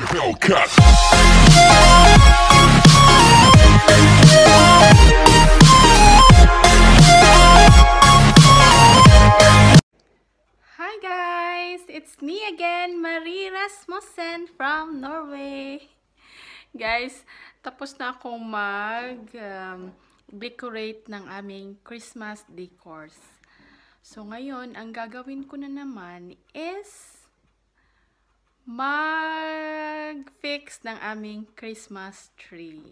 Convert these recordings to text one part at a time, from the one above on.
Hi guys! It's me again, Marie Rasmussen from Norway. Guys, tapos na akong mag um, decorate ng aming Christmas decors. So ngayon, ang gagawin ko na naman is mag-fix ng aming Christmas tree.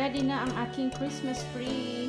Ready na ang aking Christmas tree.